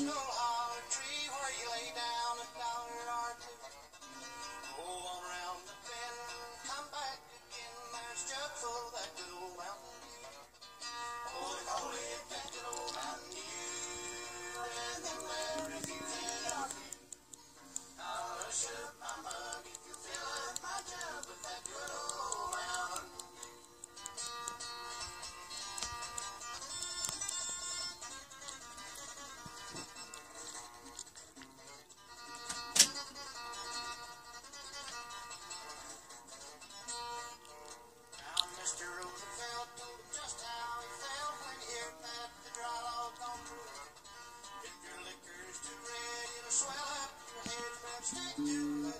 no stick you